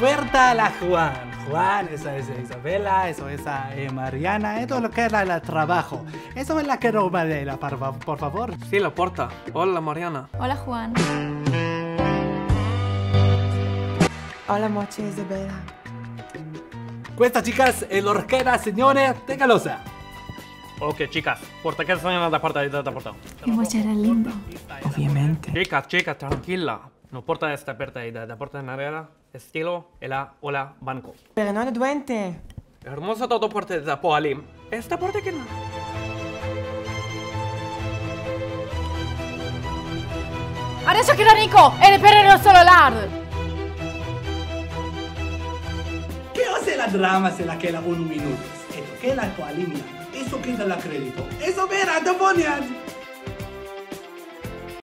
falta la Juan. Juan, esa es Isabela, eso es eh, Mariana, esto es lo que es el trabajo. Eso es la que no por, fa- por favor. Sí, la porta. Hola, Mariana. Hola Juan. Hola, Mochi Isabella. Questa, chicas, è l'orchera, signore, de Calosa. Ok, chicas. Porta que sono da porta da porta. Emoji era lindo. Ovviamente. Chicas, chicas, tranquilla. No porta esta aperta ahí, da porta en arena. Estilo, e la hola banco. Pero è duente. Hermosa todo porta da poalim. Esta porta que no. Adesso che e per il celular. Che hace la drama se la queda un minuto? Esto, que la coalimia. Eso queda la crédito. Eso vera, demonias.